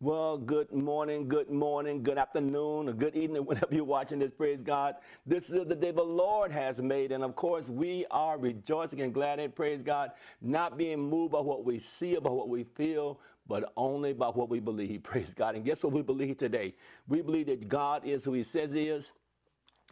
Well, good morning, good morning, good afternoon, or good evening, whenever you're watching this. Praise God. This is the day the Lord has made. And of course, we are rejoicing and glad in praise God, not being moved by what we see, about what we feel, but only by what we believe. Praise God. And guess what we believe today? We believe that God is who He says He is.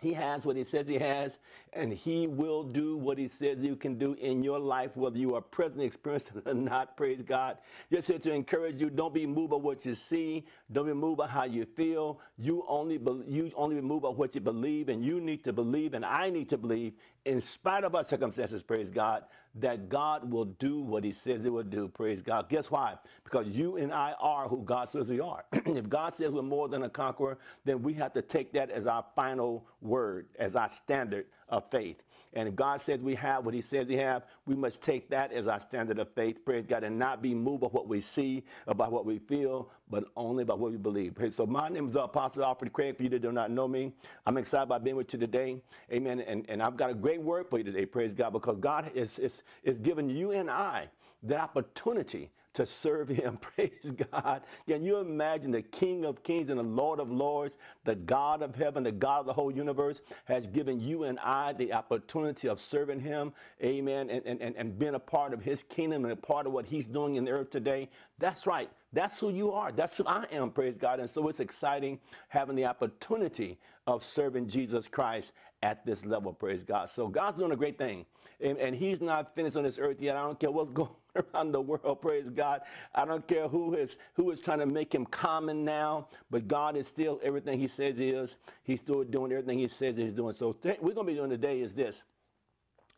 He has what he says he has, and he will do what he says you can do in your life, whether you are presently experiencing or not. Praise God. Just here to encourage you, don't be moved by what you see. Don't be moved by how you feel. You only, be, you only be moved by what you believe, and you need to believe, and I need to believe, in spite of our circumstances, praise God, that God will do what he says he will do. Praise God. Guess why? Because you and I are who God says we are. if God says we're more than a conqueror, then we have to take that as our final word, as our standard of faith. And if God says we have what he says we have, we must take that as our standard of faith, praise God, and not be moved by what we see, about what we feel, but only by what we believe. So my name is Apostle Alfred Craig. For you that do not know me, I'm excited about being with you today. Amen. And, and I've got a great word for you today, praise God, because God is, is, is giving you and I the opportunity to serve him. Praise God. Can you imagine the King of Kings and the Lord of Lords, the God of heaven, the God of the whole universe, has given you and I the opportunity of serving him, amen, and, and, and being a part of his kingdom and a part of what he's doing in the earth today? That's right. That's who you are. That's who I am, praise God. And so it's exciting having the opportunity of serving Jesus Christ at this level, praise God. So God's doing a great thing. And, and he's not finished on this earth yet. I don't care what's going around the world, praise God. I don't care who is who is trying to make him common now, but God is still everything he says he is. He's still doing everything he says he's doing. So th- we're going to be doing today is this,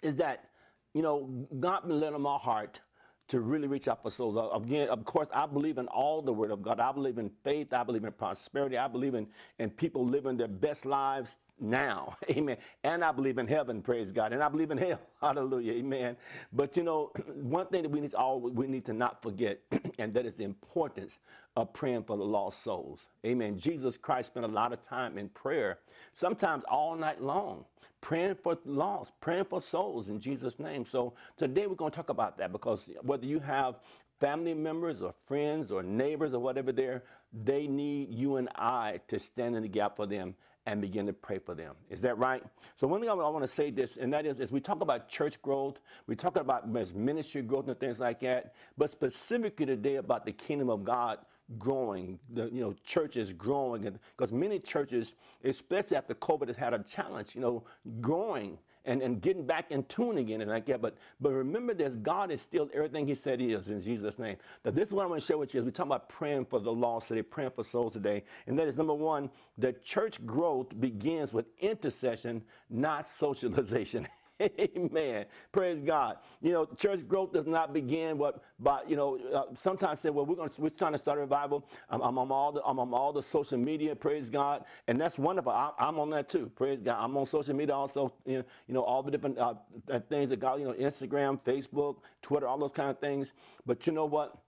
is that, you know, God been my heart to really reach out for souls. Uh, again, of course, I believe in all the word of God. I believe in faith. I believe in prosperity. I believe in, in people living their best lives now. Amen. And I believe in heaven, praise God. And I believe in hell. Hallelujah. Amen. But you know, one thing that we need to all we need to not forget, and that is the importance of praying for the lost souls. Amen. Jesus Christ spent a lot of time in prayer, sometimes all night long, praying for lost, praying for souls in Jesus' name. So today we're going to talk about that because whether you have family members or friends or neighbors or whatever there, they need you and I to stand in the gap for them and begin to pray for them. Is that right? So one thing I, want to say this, and that is, as we talk about church growth, we talk about ministry growth and things like that, but specifically today about the kingdom of God growing, the you know churches growing, and because many churches, especially after COVID, has had a challenge, you know, growing and, and getting back in tune again and like that. But but remember this, God is still everything He said He is in Jesus' name. Now this is what I want to share with you as we talk about praying for the lost today, praying for souls today. And that is number one, the church growth begins with intercession, not socialization. Amen. Praise God. You know, church growth does not begin what by you know. Uh, sometimes say, well, we're going to we're trying to start a revival. I'm, I'm, on all the I'm on all the social media. Praise God, and that's wonderful. I, am on that too. Praise God. I'm on social media also. You know, you know all the different uh, things that God, you know, Instagram, Facebook, Twitter, all those kind of things. But you know what?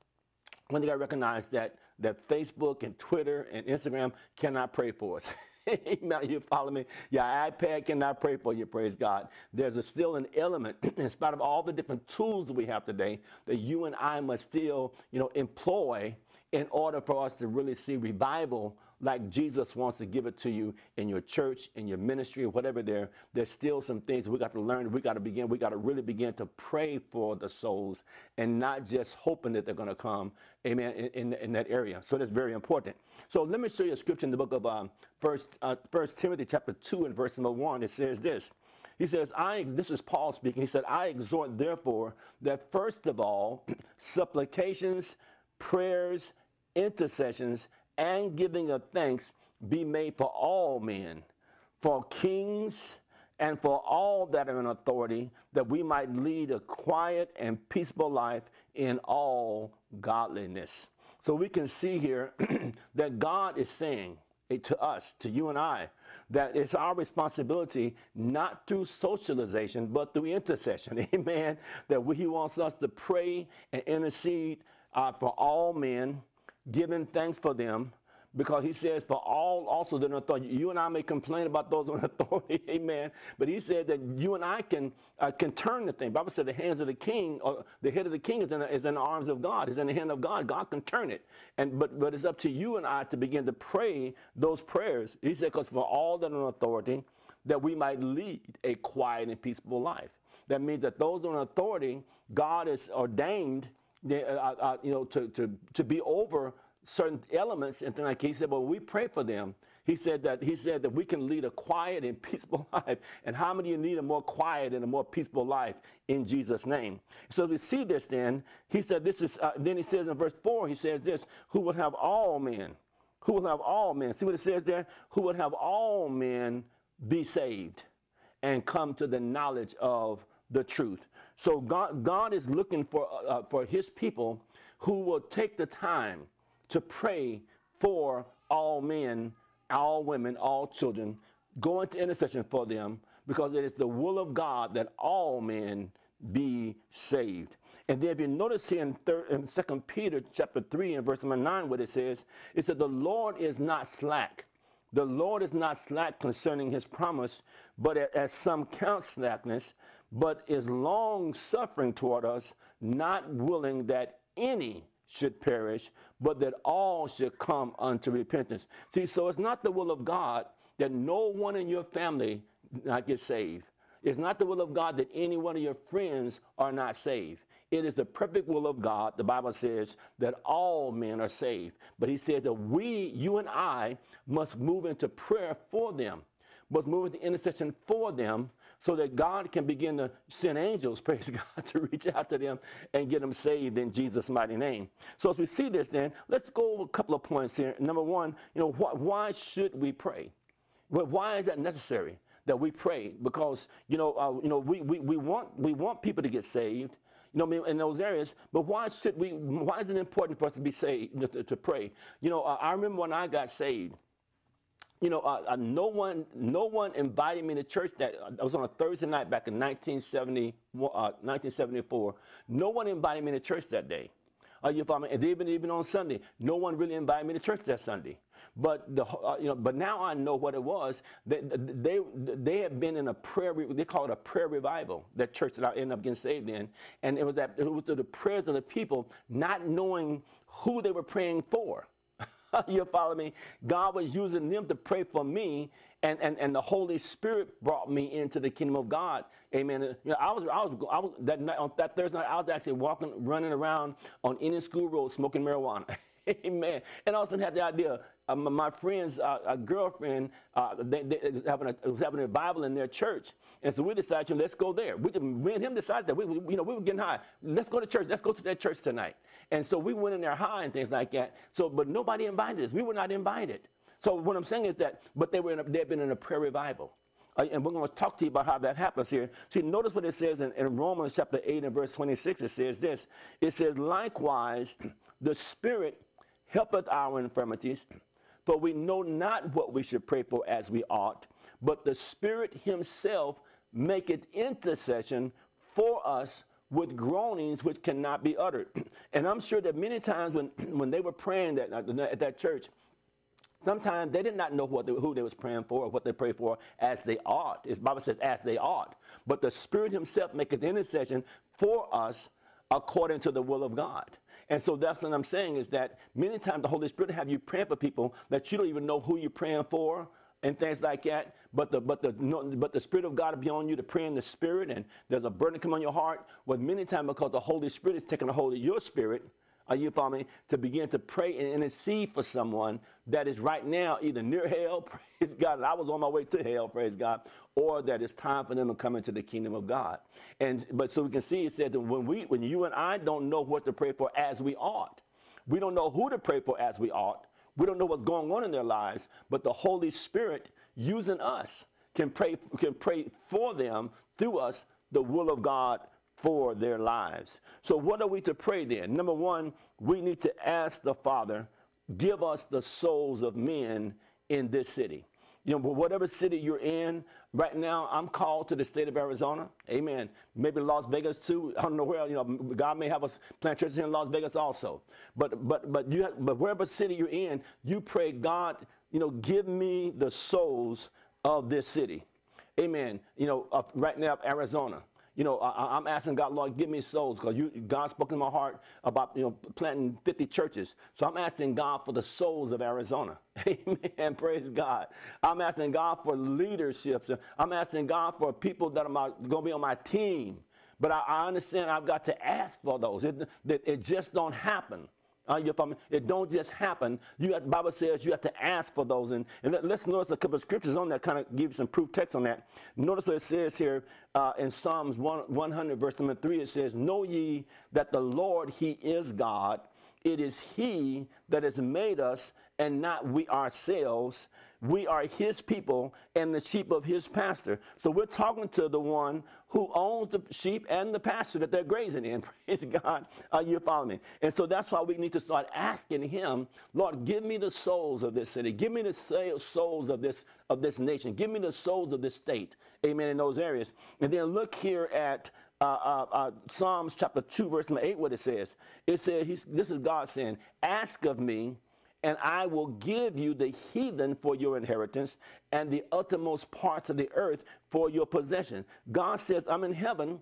One thing I recognize that that Facebook and Twitter and Instagram cannot pray for us. Amen. You follow me? Your iPad cannot pray for you, praise God. There's a, still an element, in spite of all the different tools we have today, that you and I must still, you know, employ in order for us to really see revival like Jesus wants to give it to you in your church, in your ministry, or whatever there, there's still some things we got to learn. We got to begin, we got to really begin to pray for the souls and not just hoping that they're going to come, amen, in, in, in, that area. So that's very important. So let me show you a scripture in the book of um, First, uh, First Timothy chapter 2 and verse number 1. It says this. He says, I, this is Paul speaking. He said, I exhort, therefore, that first of all, supplications, prayers, intercessions, and giving of thanks be made for all men, for kings, and for all that are in authority, that we might lead a quiet and peaceful life in all godliness. So we can see here that God is saying to us, to you and I, that it's our responsibility not through socialization, but through intercession. Amen. That we, He wants us to pray and intercede uh, for all men giving thanks for them because he says, for all also that are authority. You and I may complain about those on authority, amen. But he said that you and I can uh, can turn the thing. Bible said the hands of the king, or the head of the king is in, the, is in the arms of God, is in the hand of God. God can turn it. And but but it's up to you and I to begin to pray those prayers. He said, because for all that are authority, that we might lead a quiet and peaceful life. That means that those on authority, God has ordained, uh, uh, uh, you know, to, to, to be over certain elements and things like he said, well, we pray for them. He said that he said that we can lead a quiet and peaceful life. And how many of you need a more quiet and a more peaceful life in Jesus' name? So we see this then. He said this is uh, then he says in verse 4, he says this, who will have all men, who will have all men. See what it says there? Who will have all men be saved and come to the knowledge of the truth. So God, God is looking for, uh, for his people who will take the time to pray for all men, all women, all children, go into intercession for them because it is the will of God that all men be saved. And then if you notice here in, third, in 2 Peter chapter 3 and verse number 9 what it says, it said the Lord is not slack. The Lord is not slack concerning his promise, but as some count slackness, but is long suffering toward us, not willing that any should perish, but that all should come unto repentance. See, so it's not the will of God that no one in your family not get saved. It's not the will of God that any one of your friends are not saved. It is the perfect will of God, the Bible says, that all men are saved. But he said that we, you and I, must move into prayer for them, must moving into intercession for them so that God can begin to send angels, praise God, to reach out to them and get them saved in Jesus' mighty name. So as we see this then, let's go over a couple of points here. Number one, you know, wh why should we pray? Well, why is that necessary that we pray? Because, you know, uh, you know, we, we, we, want, we want people to get saved, you know, in those areas. But why should we? Why is it important for us to be saved to, to pray? You know, uh, I remember when I got saved you know, uh, uh, no one, no one invited me to church. That uh, was on a Thursday night back in 1970, 1974. Uh, no one invited me to church that day. Uh, you follow me? And even even on Sunday, no one really invited me to church that Sunday. But the uh, you know, but now I know what it was. They they they had been in a prayer. They call it a prayer revival. That church that I ended up getting saved in, and it was that it was the prayers of the people, not knowing who they were praying for. you follow me? God was using them to pray for me, and, and, and the Holy Spirit brought me into the kingdom of God. Amen. You know, I was, I was, I was that night, on that Thursday night, I was actually walking, running around on Indian School Road smoking marijuana. Amen. And I also had the idea. Uh, my friend's uh, girlfriend uh, they, they was having a, was having a Bible in their church, and so we decided, let's go there. We, and him decided that we, we, you know, we were getting high. Let's go to church. Let's go to that church tonight. And so we went in there high and things like that. So, but nobody invited us. We were not invited. So what I'm saying is that, but they were a, they've been in a prayer revival. Uh, and we're going to talk to you about how that happens here. See, notice what it says in, in Romans chapter 8 and verse 26. It says this. It says, likewise, the Spirit helpeth our infirmities, for we know not what we should pray for as we ought, but the Spirit himself maketh intercession for us with groanings which cannot be uttered. And I'm sure that many times when, when they were praying that, at that church, sometimes they did not know what they, who they was praying for or what they prayed for as they ought. The Bible says as they ought. But the Spirit himself maketh intercession for us according to the will of God. And so that's what I'm saying is that many times the Holy Spirit have you praying for people that you don't even know who you're praying for and things like that. But the but the no, but the Spirit of God be on you to pray in the Spirit, and there's a burden come on your heart. Well, many times because the Holy Spirit is taking a hold of your spirit, are you following me? To begin to pray and intercede for someone that is right now either near hell, praise God, and I was on my way to hell, praise God, or that it's time for them to come into the kingdom of God. And but so we can see it said that when we when you and I don't know what to pray for as we ought, we don't know who to pray for as we ought. We don't know what's going on in their lives, but the Holy Spirit using us can pray can pray for them through us the will of God for their lives. So what are we to pray then? Number 1, we need to ask the Father, give us the souls of men in this city. You know, whatever city you're in, right now, I'm called to the state of Arizona. Amen. Maybe Las Vegas too. I don't know where. You know, God may have us plant churches in Las Vegas also. But but but you have, but wherever city you're in, you pray, God, you know, give me the souls of this city. Amen. You know, right now, Arizona you know, I, am asking God, Lord, give me souls because you, God spoke in my heart about, you know, planting 50 churches. So I'm asking God for the souls of Arizona. Amen. Praise God. I'm asking God for leadership. I'm asking God for people that are going to be on my team. But I, I, understand I've got to ask for those. It, it, it just don't happen. Uh, you? It don't just happen. You got, Bible says you have to ask for those. And, and let, us notice a couple of scriptures on that kind of give you some proof text on that. Notice what it says here uh, in Psalms 1, 100, verse number 3. It says, Know ye that the Lord, He is God. It is He that has made us and not we ourselves. We are his people and the sheep of his pasture. So we're talking to the one who owns the sheep and the pasture that they're grazing in. Praise God. Uh, you follow me? And so that's why we need to start asking him, Lord, give me the souls of this city. Give me the souls of this, of this nation. Give me the souls of this state. Amen. In those areas. And then look here at uh, uh, uh, Psalms chapter 2, verse number 8, what it says. It says, this is God saying, Ask of me, and I will give you the heathen for your inheritance and the uttermost parts of the earth for your possession. God says, I'm in heaven,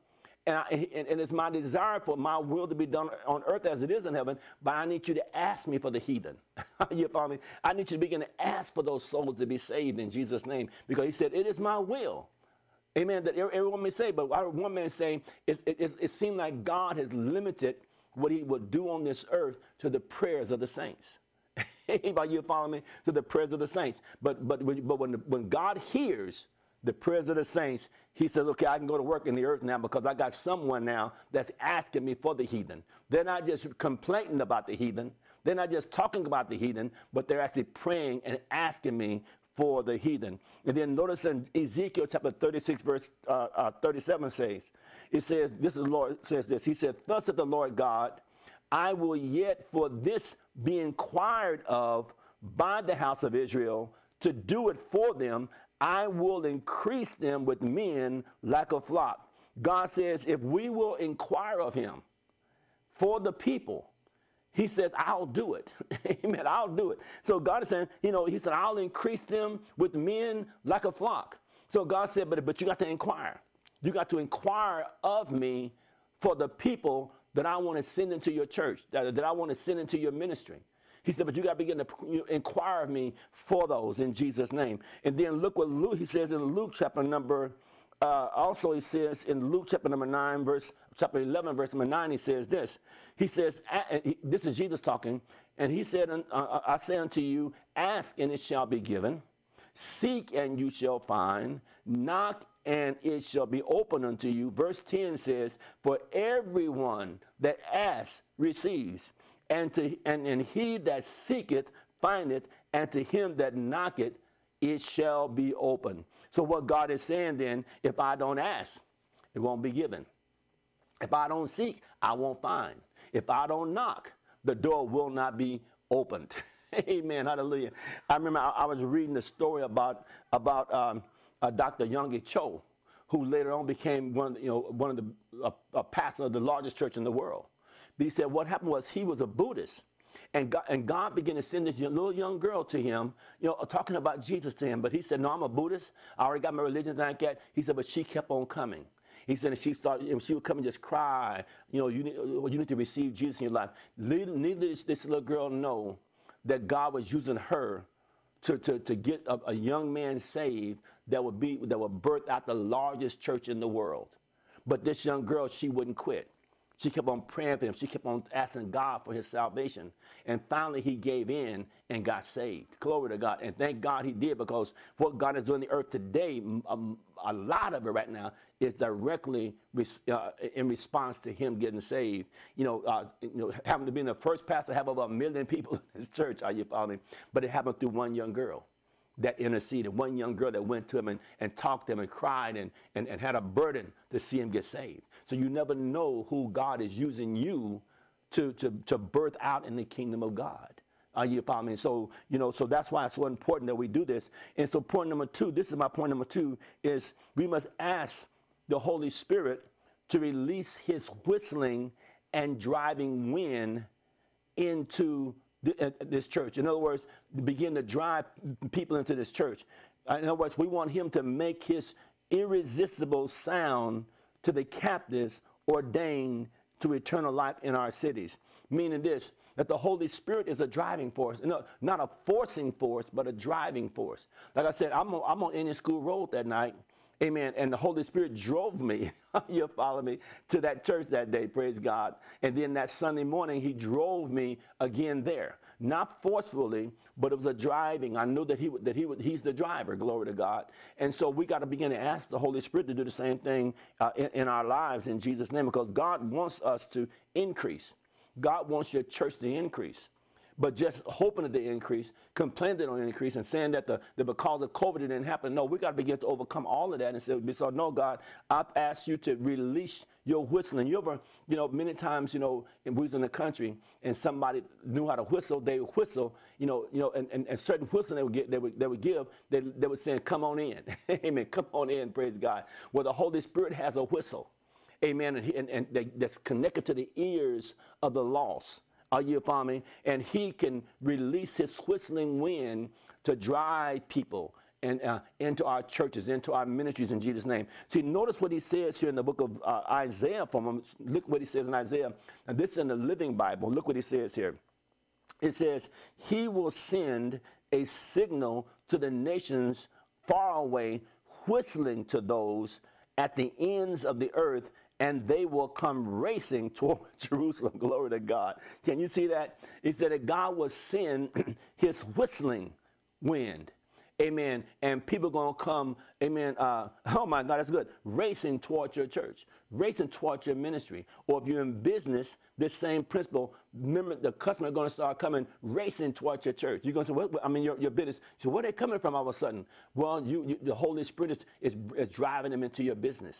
and, I, and, and, it's my desire for my will to be done on earth as it is in heaven, but I need you to ask me for the heathen. you follow me? I need you to begin to ask for those souls to be saved in Jesus' name, because he said, It is my will. Amen. That everyone may say, but one man saying, it, it, it, it seemed like God has limited what he would do on this earth to the prayers of the saints. Anybody you follow me? To the prayers of the saints. But but but when when God hears the prayers of the saints, He says, "Okay, I can go to work in the earth now because I got someone now that's asking me for the heathen. They're not just complaining about the heathen. They're not just talking about the heathen, but they're actually praying and asking me for the heathen." And then notice in Ezekiel chapter 36, verse uh, uh, 37 says, "It says this is Lord says this. He said, Thus saith the Lord God." I will yet for this be inquired of by the house of Israel to do it for them. I will increase them with men like a flock. God says, if we will inquire of him for the people, he says, I'll do it. Amen. I'll do it. So God is saying, you know, he said, I'll increase them with men like a flock. So God said, but, but you got to inquire. You got to inquire of me for the people that I want to send into your church, that, that I want to send into your ministry. He said, but you got to begin to inquire of me for those in Jesus' name. And then look what Luke, he says in Luke chapter number, uh, also he says in Luke chapter number 9, verse, chapter 11, verse number 9, he says this. He says, this is Jesus talking, and he said, uh, I say unto you, ask and it shall be given. Seek and you shall find. Knock and it shall be open unto you. Verse 10 says, For everyone that asks receives, and, to, and, and he that seeketh findeth, and to him that knocketh it shall be open. So, what God is saying then, if I don't ask, it won't be given. If I don't seek, I won't find. If I don't knock, the door will not be opened. Amen. Hallelujah. I remember I, I, was reading the story about, about um, uh, Dr. Yonggi Cho, who later on became one of the, you know, one of the uh, a pastor of the largest church in the world. But he said what happened was he was a Buddhist. And God, and God began to send this young, little young girl to him, you know, talking about Jesus to him. But he said, no, I'm a Buddhist. I already got my religion like that. He said, but she kept on coming. He said, and she started, and she would come and just cry, you know, you need, you need to receive Jesus in your life. Neither did this little girl know that God was using her to, to, to get a, a young man saved that would be that would birth out the largest church in the world. But this young girl, she wouldn't quit. She kept on praying for him. She kept on asking God for his salvation. And finally, he gave in and got saved. Glory to God. And thank God he did because what God is doing on the earth today, um, a lot of it right now, is directly uh, in response to him getting saved. You know, uh, you know, having to be the first pastor, to have over a million people in his church. Are you following? But it happened through one young girl that interceded, one young girl that went to him and, and talked to him and cried and, and, and had a burden to see him get saved. So you never know who God is using you to, to, to birth out in the kingdom of God. You follow me? So, you know, so that's why it's so important that we do this. And so point number two, this is my point number two, is we must ask the Holy Spirit to release his whistling and driving wind into this church. In other words, begin to drive people into this church. Uh, in other words, we want him to make his irresistible sound to the captives ordained to eternal life in our cities. Meaning this, that the Holy Spirit is a driving force. No, not a forcing force, but a driving force. Like I said, I'm on, I'm on Indian School Road that night. Amen. And the Holy Spirit drove me, you follow me, to that church that day, praise God. And then that Sunday morning, he drove me again there. Not forcefully, but it was a driving. I knew that he that he would, he's the driver, glory to God. And so we got to begin to ask the Holy Spirit to do the same thing uh, in, in our lives in Jesus' name because God wants us to increase. God wants your church to increase. But just hoping that they increase, complaining on increase, and saying that the that because of COVID it didn't happen. No, we got to begin to overcome all of that and say, no, God, I've asked you to release your whistling. You ever, you know, many times, you know, we was in the country and somebody knew how to whistle, they would whistle, you know, you know, and, and, and certain whistling they would get, they would they would give, they, they would say, come on in. Amen. Come on in, praise God. Well, the Holy Spirit has a whistle. Amen. And, and, and that's connected to the ears of the lost. Are you following? And he can release his whistling wind to drive people and uh, into our churches, into our ministries in Jesus' name. See, notice what he says here in the book of uh, Isaiah. From him. Look what he says in Isaiah. And this is in the Living Bible. Look what he says here. It says, "He will send a signal to the nations far away, whistling to those at the ends of the earth, and they will come racing toward Jerusalem. Glory to God. Can you see that? He said that God will send his whistling wind. Amen. And people going to come, amen. Uh, oh my God, that's good. Racing towards your church, racing towards your ministry. Or if you're in business, this same principle, remember the customer going to start coming racing towards your church. You're going to say, I mean, your, your business. So where are they coming from all of a sudden? Well, you, you the Holy Spirit is, is, is driving them into your business.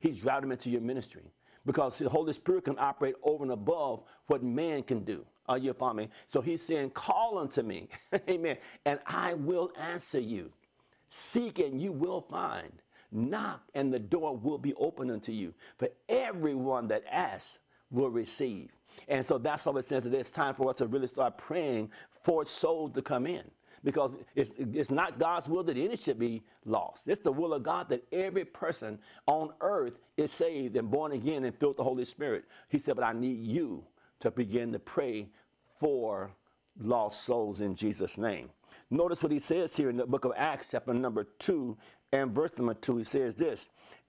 He's them into your ministry because the Holy Spirit can operate over and above what man can do. Are you following me? So he's saying, call unto me, amen, and I will answer you. Seek and you will find. Knock and the door will be open unto you. For everyone that asks will receive. And so that's what it says that it's time for us to really start praying for souls to come in because it's, it's not God's will that any should be lost. It's the will of God that every person on earth is saved and born again and filled with the Holy Spirit. He said, but I need you to begin to pray for lost souls in Jesus' name. Notice what he says here in the book of Acts, chapter number 2 and verse number 2. He says this,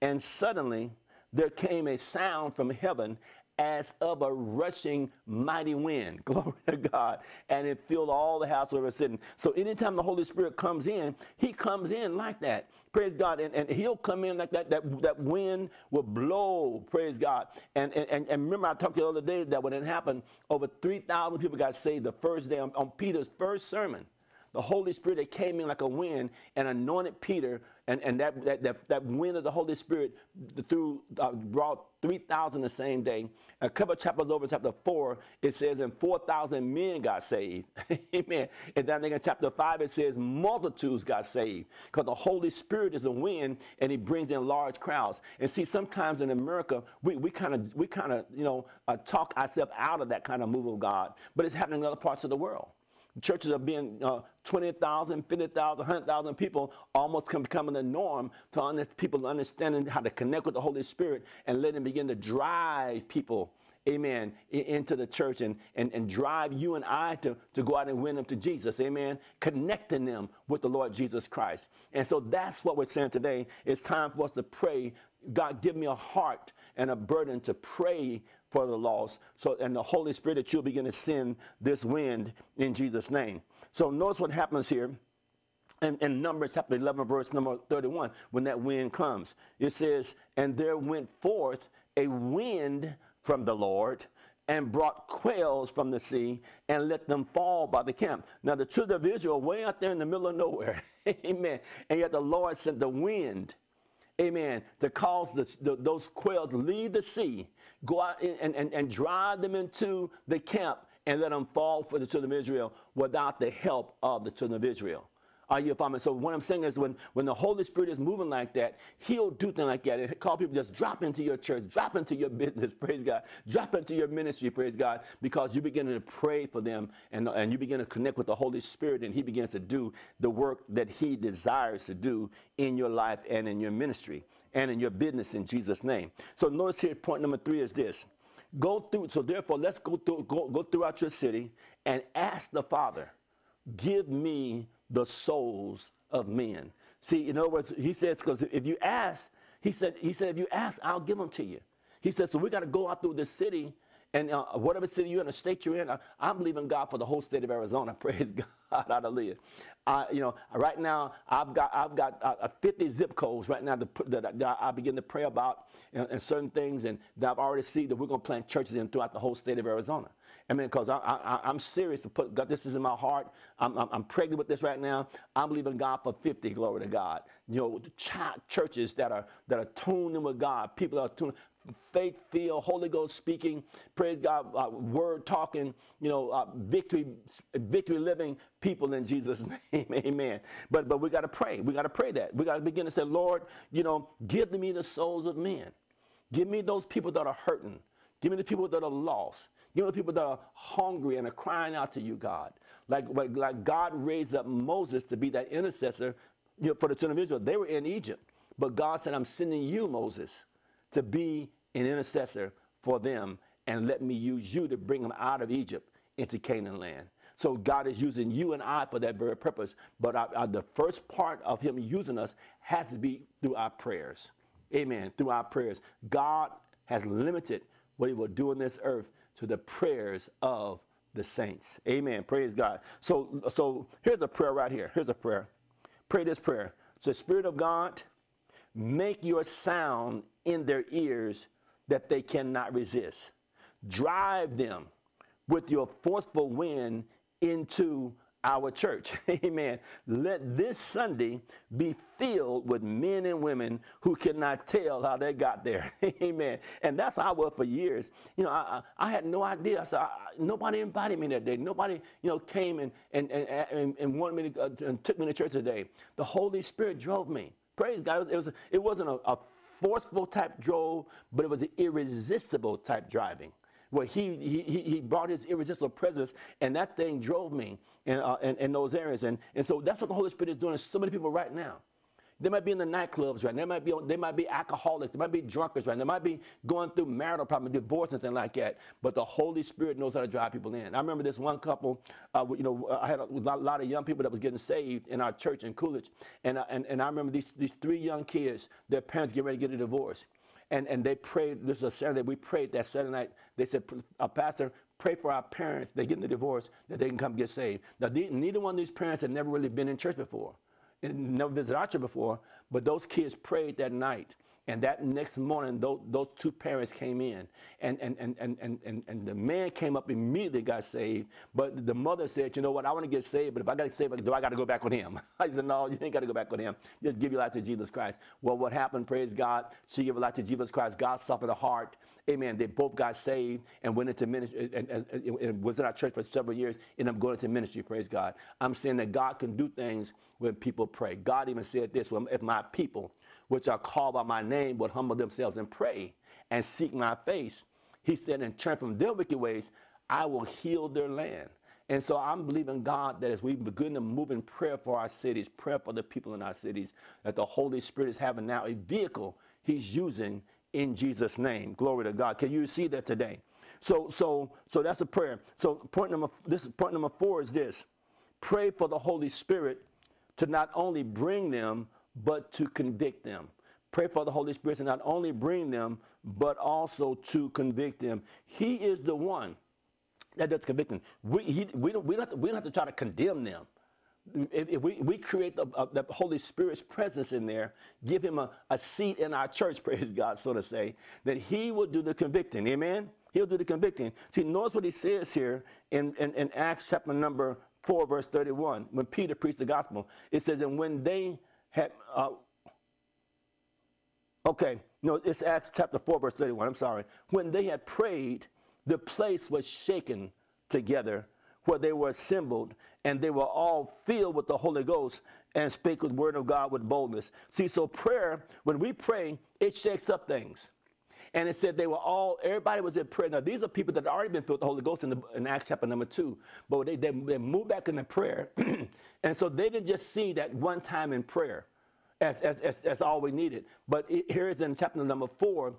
And suddenly there came a sound from heaven as of a rushing mighty wind. Glory to God. And it filled all the house where we're sitting. So anytime the Holy Spirit comes in, he comes in like that. Praise God. And, and he'll come in like that. That, that wind will blow. Praise God. And, and, and remember, I talked to you the other day that when it happened, over 3,000 people got saved the first day on, on Peter's first sermon the Holy Spirit that came in like a wind and anointed Peter, and, and that, that, that, that wind of the Holy Spirit through, uh, brought 3,000 the same day. A couple chapters over, chapter 4, it says, and 4,000 men got saved. Amen. And then in chapter 5, it says, multitudes got saved. Because the Holy Spirit is a wind, and he brings in large crowds. And see, sometimes in America, we, we kind of, we kind of, you know, uh, talk ourselves out of that kind of move of God. But it's happening in other parts of the world churches are being uh, 20,000, 50,000, 100,000 people almost becoming the norm to people understanding how to connect with the Holy Spirit and let Him begin to drive people, amen, into the church and, and, and drive you and I to, to go out and win them to Jesus, amen, connecting them with the Lord Jesus Christ. And so that's what we're saying today. It's time for us to pray. God, give me a heart and a burden to pray for the lost. So, and the Holy Spirit that you'll begin to send this wind in Jesus' name. So notice what happens here. In, in Numbers chapter 11, verse number 31, when that wind comes, it says, And there went forth a wind from the Lord, and brought quails from the sea and let them fall by the camp. Now the children of Israel way out there in the middle of nowhere. Amen. And yet the Lord sent the wind amen, to cause the, the, those quails to leave the sea, go out and, and, and drive them into the camp and let them fall for the children of Israel without the help of the children of Israel. Are you following? So what I'm saying is when, when the Holy Spirit is moving like that, he'll do things like that and call people just drop into your church, drop into your business, praise God, drop into your ministry, praise God, because you begin to pray for them and, and you begin to connect with the Holy Spirit and he begins to do the work that he desires to do in your life and in your ministry and in your business in Jesus' name. So notice here, point number three is this. Go through, so therefore, let's go, through, go, go throughout your city and ask the Father, give me the souls of men. See, in other words, he says, because if you ask, he said, he said, if you ask, I'll give them to you. He said, so we got to go out through this city and uh, whatever city you're in, the state you're in, I, am believing God for the whole state of Arizona. Praise God, hallelujah. Uh, you know, right now I've got I've got uh, 50 zip codes right now that, that, I begin to pray about and, and, certain things, and that I've already seen that we're going to plant churches in throughout the whole state of Arizona. I mean, because I, I, I'm serious to put God, this is in my heart. I'm, I'm, I'm, pregnant with this right now. I'm believing God for 50, glory to God. You know, churches that are that are tuned in with God, people that are tuned faith filled, Holy Ghost speaking, praise God, uh, word talking, you know, uh, victory, victory living people in Jesus' name. Amen. But but we got to pray. We got to pray that. We got to begin to say, Lord, you know, give me the souls of men. Give me those people that are hurting. Give me the people that are lost. Give me the people that are hungry and are crying out to you, God. Like, like, like God raised up Moses to be that intercessor you know, for the children of Israel. They were in Egypt. But God said, I'm sending you, Moses, to be an intercessor for them and let me use you to bring them out of Egypt into Canaan land. So God is using you and I for that very purpose. But our, our, the first part of Him using us has to be through our prayers. Amen. Through our prayers. God has limited what He will do on this earth to the prayers of the saints. Amen. Praise God. So, so here's a prayer right here. Here's a prayer. Pray this prayer. So, Spirit of God, make your sound in their ears that they cannot resist. Drive them with your forceful wind into our church. Amen. Let this Sunday be filled with men and women who cannot tell how they got there. Amen. And that's how I was for years. You know, I, I had no idea. So I, nobody invited me that day. Nobody, you know, came and, and, and, and, wanted me to, uh, and took me to church today. The Holy Spirit drove me. Praise God. It, was, it wasn't a, a forceful type drove, but it was an irresistible type driving. Where he, he, he brought his irresistible presence, and that thing drove me in, uh, in, in, those areas. And, and so that's what the Holy Spirit is doing to so many people right now. They might be in the nightclubs right. They might be, they might be alcoholics. They might be drunkards right. They might be going through marital problems, divorce, and things like that. But the Holy Spirit knows how to drive people in. I remember this one couple, uh, you know, I had a lot of young people that was getting saved in our church in Coolidge. And, uh, and, and I remember these, these three young kids, their parents getting ready to get a divorce. And, and they prayed, this was a Saturday, we prayed that Saturday night. They said, uh, Pastor, pray for our parents, they're getting the divorce, that they can come get saved. Now, neither one of these parents had never really been in church before never visited church before, but those kids prayed that night. And that next morning, those, those two parents came in. And, and, and, and, and, and the man came up immediately, got saved. But the mother said, You know what? I want to get saved, but if I got saved, do I got to go back with him? I said, No, you ain't got to go back with him. Just give your life to Jesus Christ. Well, what happened? Praise God. She gave her life to Jesus Christ. God softened her heart. Amen. They both got saved and went into ministry and, and, and, was in our church for several years and I'm going into ministry. Praise God. I'm saying that God can do things when people pray. God even said this, if my people, which are called by my name, would humble themselves and pray and seek my face, he said, and turn from their wicked ways, I will heal their land. And so I'm believing God that as we begin to move in prayer for our cities, prayer for the people in our cities, that the Holy Spirit is having now a vehicle he's using in Jesus' name. Glory to God. Can you see that today? So, so, so that's a prayer. So point number this point number four is this: pray for the Holy Spirit to not only bring them, but to convict them. Pray for the Holy Spirit to not only bring them, but also to convict them. He is the one that does convicting. We, he, we, don't, we, don't have to, we don't have to try to condemn them if, we, we create the, uh, the, Holy Spirit's presence in there, give him a, a seat in our church, praise God, so to say, that he will do the convicting. Amen? He'll do the convicting. See, notice what he says here in, in, in Acts chapter number 4, verse 31, when Peter preached the gospel. It says, and when they had, uh, okay, no, it's Acts chapter 4, verse 31, I'm sorry. When they had prayed, the place was shaken together where they were assembled, and they were all filled with the Holy Ghost and spake with the word of God with boldness. See, so prayer, when we pray, it shakes up things. And it said they were all, everybody was in prayer. Now, these are people that had already been filled with the Holy Ghost in, the, in Acts chapter number two. But they, they, they moved back into prayer. and so they didn't just see that one time in prayer as, as, as, as all we needed. But it, here is in chapter number four,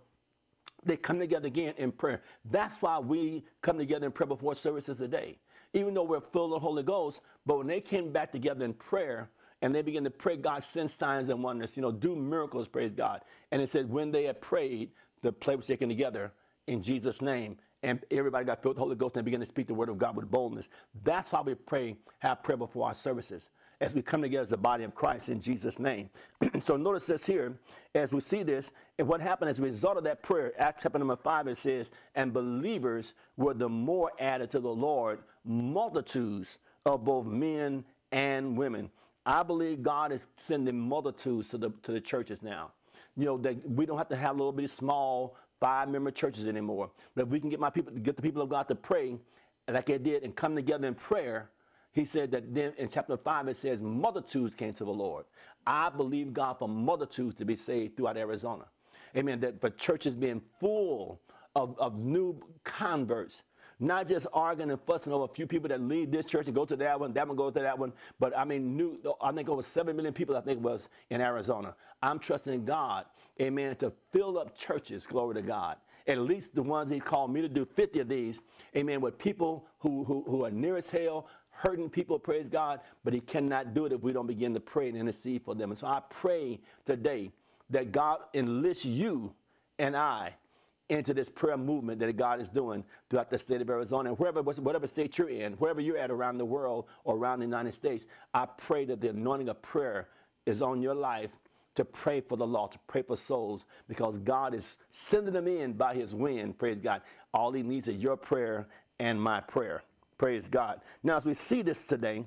they come together again in prayer. That's why we come together in prayer before services today. Even though we're filled with the Holy Ghost, but when they came back together in prayer, and they began to pray, God, send signs and wonders, you know, do miracles, praise God. And it said, when they had prayed, the plate was taken together in Jesus' name. And everybody got filled with the Holy Ghost and began to speak the word of God with boldness. That's why we pray, have prayer before our services as we come together as the body of Christ in Jesus' name. so notice this here, as we see this, and what happened as a result of that prayer, Acts chapter number 5, it says, and believers were the more added to the Lord, multitudes of both men and women. I believe God is sending multitudes to the, to the churches now you know, that we don't have to have a little bitty small five member churches anymore. But if we can get my people, get the people of God to pray like they did and come together in prayer, he said that then in chapter 5 it says multitudes came to the Lord. I believe God for multitudes to be saved throughout Arizona. Amen. That for churches being full of, of new converts not just arguing and fussing over a few people that leave this church and go to that one, that one goes to that one. But I mean, new, I think over 7 million people, I think it was in Arizona. I'm trusting God, amen, to fill up churches, glory to God. At least the ones he called me to do 50 of these, amen, with people who, who, who are near as hell, hurting people, praise God, but he cannot do it if we don't begin to pray and intercede for them. And so I pray today that God enlists you and I into this prayer movement that God is doing throughout the state of Arizona and wherever, whatever state you're in, wherever you're at around the world or around the United States. I pray that the anointing of prayer is on your life to pray for the lost, to pray for souls, because God is sending them in by his wind. Praise God. All he needs is your prayer and my prayer. Praise God. Now, as we see this today,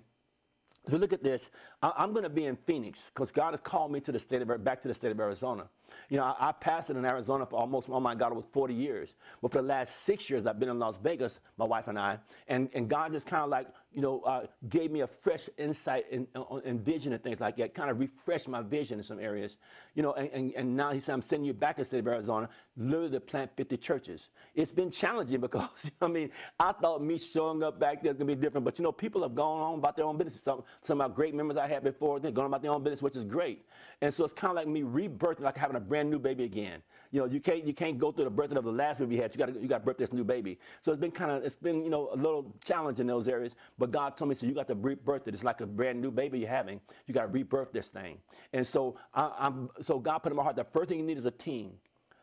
as we look at this, I'm going to be in Phoenix because God has called me to the state of back to the state of Arizona. You know, I, I pastored in Arizona for almost, oh my God, it was 40 years. But for the last six years, I've been in Las Vegas, my wife and I, and, and God just kind of like, you know, uh, gave me a fresh insight and, and vision and things like that, kind of refreshed my vision in some areas. You know, and, and, and now he said, I'm sending you back to the state of Arizona, literally to plant 50 churches. It's been challenging because, I mean, I thought me showing up back there was going to be different. But, you know, people have gone on about their own business. Some, some of my great members I had before, they're going about their own business, which is great. And so it's kind of like me rebirthing, like having a brand new baby again. You know, you can't you can't go through the birthing of the last baby you had. You got you got to birth this new baby. So it's been kind of it's been you know a little challenge in those areas. But God told me so you got to rebirth it. It's like a brand new baby you're having. You got to rebirth this thing. And so I, I'm so God put in my heart the first thing you need is a team.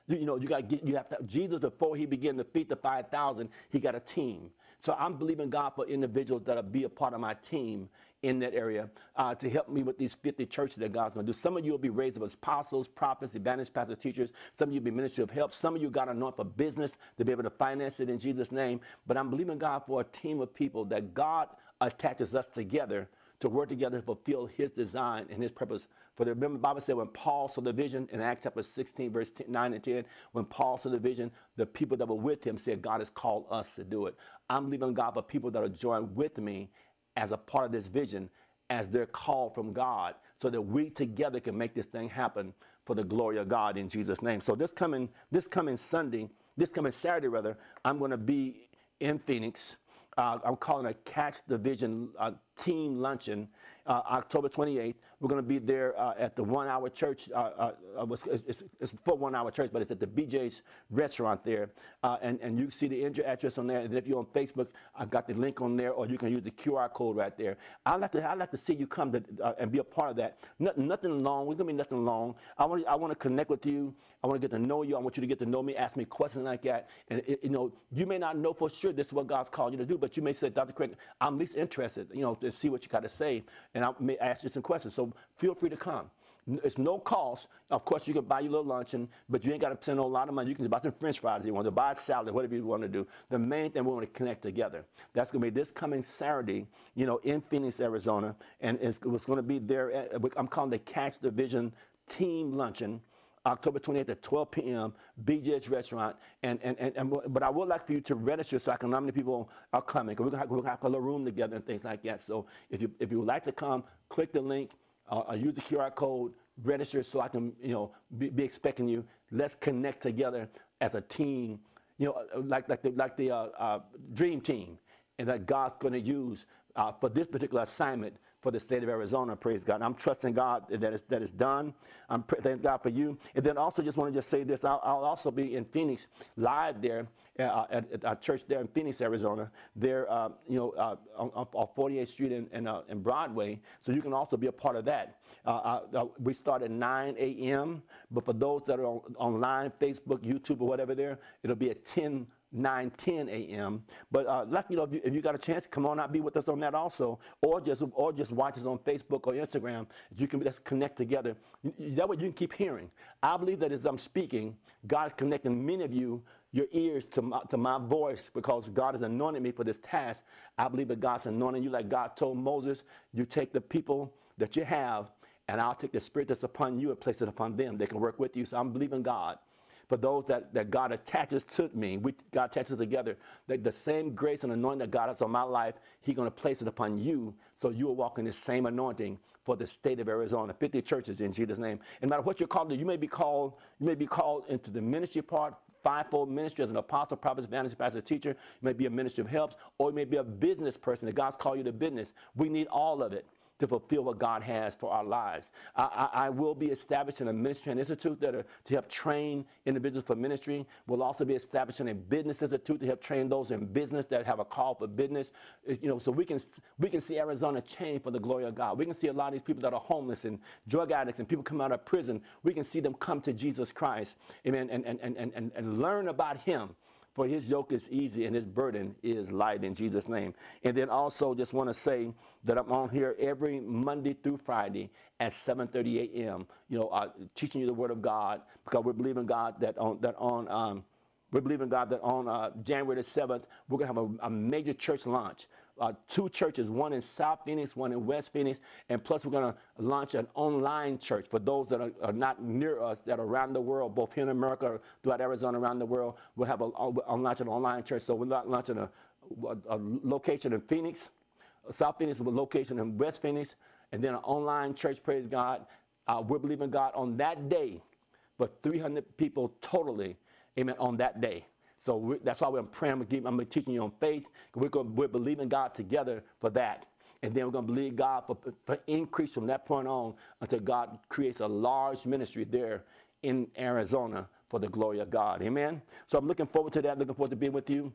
You, you know, you got to get, you have to, Jesus, before he began to feed the 5,000, he got a team. So I'm believing God for individuals that'll be a part of my team in that area uh, to help me with these 50 churches that God's going to do. Some of you will be raised up as apostles, prophets, evangelists, pastors, teachers. Some of you will be ministry of help. Some of you got anointed for business to be able to finance it in Jesus' name. But I'm believing God for a team of people that God attaches us together to work together to fulfill his design and his purpose. For the, remember, the Bible said when Paul saw the vision in Acts chapter 16, verse 10, 9 and 10, when Paul saw the vision, the people that were with him said, God has called us to do it. I'm believing God for people that are joined with me as a part of this vision, as they're called from God, so that we together can make this thing happen for the glory of God in Jesus' name. So this coming, this coming Sunday, this coming Saturday rather, I'm going to be in Phoenix. Uh, I'm calling a Catch the Vision uh, team luncheon uh, October 28th. We're going to be there uh, at the One Hour Church. Uh, uh, it's, it's, for One Hour Church, but it's at the BJ's restaurant there. And, and you see the address on there. And if you're on Facebook, I've got the link on there, or you can use the QR code right there. I'd like to, I'd like to see you come to, and be a part of that. Nothing, nothing long. We're going to be nothing long. I want, I want to connect with you. I want to get to know you. I want you to get to know me, ask me questions like that. And, it, you know, you may not know for sure this is what God's called you to do, but you may say, Dr. Craig, I'm least interested, you know, to see what you got to say. And I may ask you some questions. So feel free to come. It's no cost. Of course, you can buy your little luncheon, but you ain't got to spend a lot of money. You can buy some French fries if you want to buy a salad, whatever you want to do. The main thing we want to connect together. That's going to be this coming Saturday, you know, in Phoenix, Arizona, and it's, it's going to be there. At, I'm calling the Catch the Vision Team Luncheon. October 28th at 12 p.m., BJ's Restaurant. And, and, and, and, but I would like for you to register so I can know how many people are coming. We're going to have a little room together and things like that. So if you, if you would like to come, click the link, uh, use the QR code, register so I can, you know, be, be, expecting you. Let's connect together as a team, you know, like, like the, like the uh, uh, dream team and that God's going to use uh, for this particular assignment for the state of Arizona. Praise God. I'm trusting God that it's, that it's done. I'm thank God for you. And then also just want to just say this. I'll, I'll also be in Phoenix live there uh, at, at our church there in Phoenix, Arizona. There, uh, you know, uh, on, on 48th Street uh, and, Broadway. So you can also be a part of that. Uh, uh, we start at 9 a.m. But for those that are on, online, Facebook, YouTube, or whatever there, it'll be at 10 9, 10 a.m. But uh, like know, if you, if you, got a chance, come on out, be with us on that also, or just or just watch us on Facebook or Instagram. You can let's connect together. That way you can keep hearing. I believe that as I'm speaking, God is connecting many of you your ears to my, to my voice because God has anointed me for this task. I believe that God's anointing you like God told Moses. You take the people that you have, and I'll take the spirit that's upon you and place it upon them. They can work with you. So I'm believing God for those that, that God attaches to me, we, God attaches together, that the same grace and anointing that God has on my life, He's going to place it upon you so you will walk in the same anointing for the state of Arizona. 50 churches in Jesus' name. And no matter what you're called to, you may be called, you may be called into the ministry part, fivefold ministry as an apostle, prophet, evangelist, pastor, teacher. You may be a ministry of helps, or you may be a business person that God's called you to business. We need all of it to fulfill what God has for our lives. I, I, I will be establishing a ministry and institute that are to help train individuals for ministry. We'll also be establishing a business institute to help train those in business that have a call for business. You know, so we can we can see Arizona change for the glory of God. We can see a lot of these people that are homeless and drug addicts and people come out of prison. We can see them come to Jesus Christ, amen, and and and and, and learn about Him for his yoke is easy and his burden is light in Jesus' name. And then also just want to say that I'm on here every Monday through Friday at 7:30 a.m. You know, uh, teaching you the Word of God because we're believing God that on that on um, we're believing God that on uh, January the 7th we're gonna have a, a major church launch uh, two churches, one in South Phoenix, one in West Phoenix, and plus we're going to launch an online church for those that are, are, not near us, that are around the world, both here in America, throughout Arizona, around the world. We'll have a, I'll launch an online church. So we're not launching a, a, a location in Phoenix, South Phoenix, a location in West Phoenix, and then an online church, praise God. Uh, we're believing God on that day for 300 people totally, amen, on that day. So that's why we're praying. I'm teaching you on faith. We're, going, we're believing God together for that. And then we're going to believe God for, for increase from that point on until God creates a large ministry there in Arizona for the glory of God. Amen. So I'm looking forward to that. Looking forward to being with you.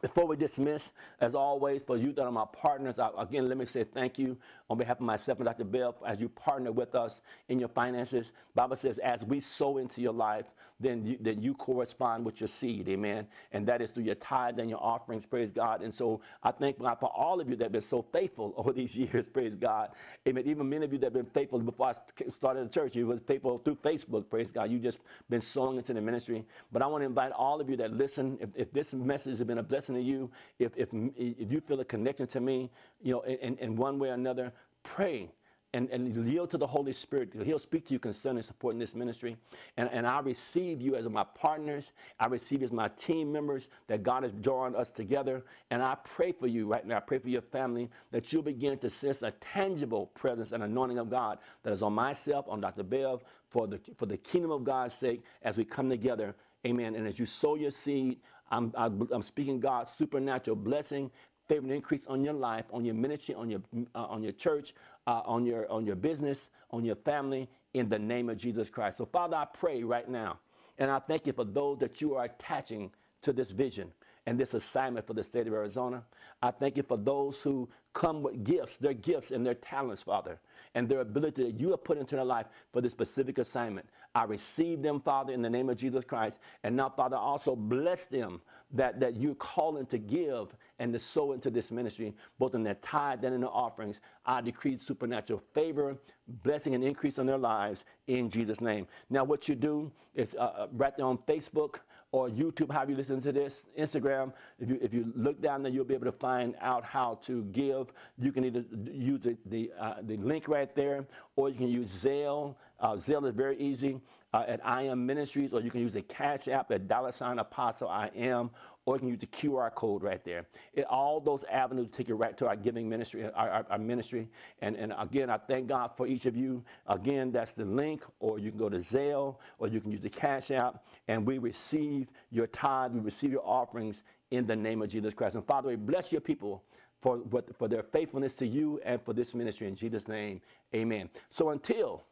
Before we dismiss, as always, for you that are my partners, I, again, let me say thank you on behalf of myself and Dr. Bell as you partner with us in your finances. Bible says, as we sow into your life, then you, then you correspond with your seed, amen. And that is through your tithe and your offerings, praise God. And so I thank God for all of you that have been so faithful over these years, praise God. Amen. Even many of you that have been faithful before I started the church, you was faithful through Facebook, praise God. You just been sowing into the ministry. But I want to invite all of you that listen, if, if this message has been a blessing to you, if, if, if you feel a connection to me, you know, in, in one way or another, pray and, and yield to the Holy Spirit. He'll speak to you concerning supporting this ministry. And, and I receive you as my partners. I receive you as my team members that God has drawn us together. And I pray for you right now. I pray for your family that you'll begin to sense a tangible presence and anointing of God that is on myself, on Dr. Bev, for the, for the kingdom of God's sake as we come together. Amen. And as you sow your seed, I'm, I'm speaking God's supernatural blessing favor and increase on your life, on your ministry, on your, uh, on your church, uh, on, your, on your business, on your family, in the name of Jesus Christ. So, Father, I pray right now, and I thank you for those that you are attaching to this vision and this assignment for the state of Arizona. I thank you for those who come with gifts, their gifts and their talents, Father, and their ability that you have put into their life for this specific assignment. I receive them, Father, in the name of Jesus Christ. And now, Father, also bless them that, that you're calling to give and to sow into this ministry, both in their tithe and in their offerings. I decree supernatural favor, blessing, and increase on their lives in Jesus' name. Now, what you do is uh, uh right there on Facebook, or YouTube, how you listen to this, Instagram. If you, if you look down there, you'll be able to find out how to give. You can either use the, the, uh, the link right there, or you can use Zelle. Uh, Zelle is very easy. uh, at I Am Ministries, or you can use the Cash App at dollar sign Apostle I Am, or you can use the QR code right there. It, all those avenues take you right to our giving ministry, our, our, our, ministry. And, and again, I thank God for each of you. Again, that's the link, or you can go to Zelle, or you can use the Cash App, and we receive your tithe, we receive your offerings in the name of Jesus Christ. And Father, we bless your people for, for their faithfulness to you and for this ministry. In Jesus' name, amen. So until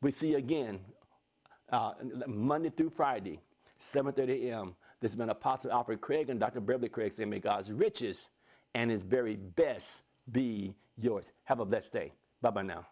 we see again, uh, Monday through Friday, 7.30 a.m., this has been Apostle Alfred Craig and Dr. Beverly Craig saying, may God's riches and his very best be yours. Have a blessed day. Bye-bye now.